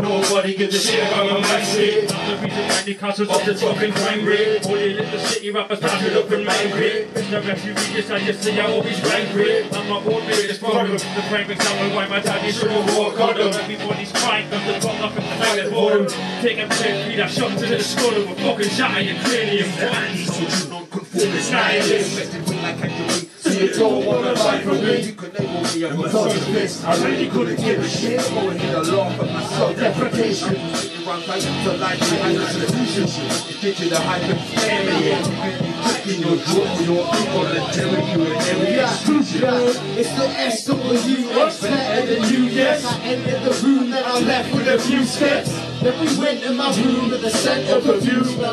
Nobody gives a shit about my mind shit. I'm the reason why the castles of the fucking crime rate. All you little city rappers started up in my grade. Mr. Refugee, yes, I just say I always rank rate. I'm born with this problem. The prime example why my daddy should have wore a condom. Everybody's crying cause the top off in the night bottom. Take a ten feet, I shot to the skull of a fucking shatter your cranium. So you non-conformist nihilist Infected with like So don't wanna me You can label me a I really couldn't give a shit Going in a laugh at my self-deprecation run right into life behind the solution you're the hype and alien You think you your jaw Your you area exclusion It's the S-W-X better than you, yes. I entered the room, that I left with a few steps. Then we went in my room with the scent of the a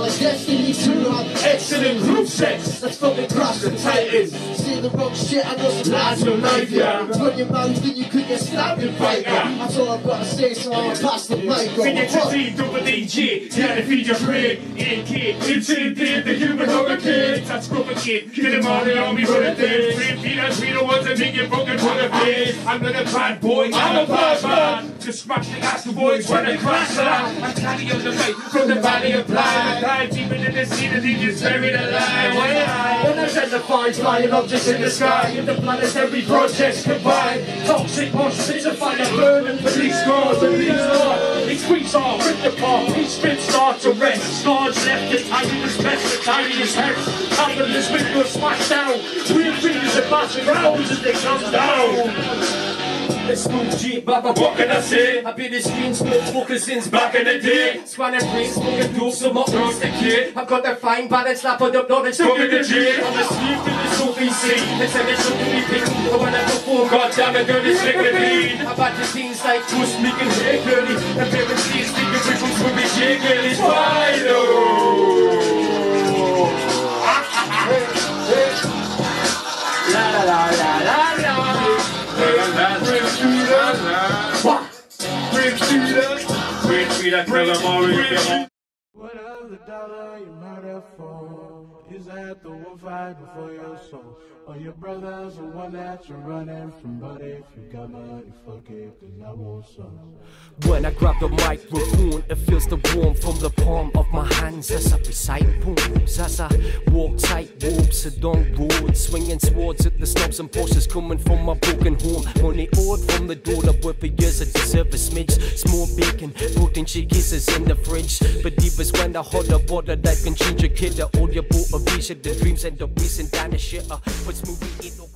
shit, I some lads will knife ya Run your mouth, then you could get stabbed and fight ya That's all I've got to say, so I'ma pass the mic Feed it to on feed double DJ, yeah, to feed your brain. AK, intimidate the human hurricane. That's propagate, kill them all, they all be running things. Free feelers, we don't want to make you fucking put a face. I'm not a bad boy, I'm a bad man. Just smash the gas, the boys wanna crash that. I'm carrying on the way from the valley of blind. Dive deep into the sea, the thing is buried alive. Why When I identify flying objects in the sky. In the planetary projects combined Toxic monsters of fire burning Police cars, and police cars It tweets off, ripped apart Each spin starts to rest. Stars left as tiny as best The tiniest heads Happen this window smashed down. Weird fingers and massive rounds as they come down Let's move G, Baba, what can I say? I've been a screen smoke smoker since back in the day, Swan and brain smoking dope, so my rose the kid. I've got the fine balance, slap on the knowledge, in the J. I'm a sleep to the Sophie C. It's a mission to be picked. The I look for, God damn it, girl, it's liquid lead. I've had the things like twist, me and hair girly. What of the dollar you murder for? Is that the one fighting for your soul? Or your brother's the one that you're running from? But if you got money, fuck it, cause I want some. When I grab the microphone, it feels the warmth from the palm of my hands as I recite poems. As I walk tight ropes along roads, swinging swords at the snobs and Porsches coming from my broken home. Money owed from the door that work for years, I deserve a smidge. Small bacon, protein chickens is in the fridge. But is when I hold the water that can change a kid. The old you bought a vision, the dreams end up racing down the shit. What's moving in the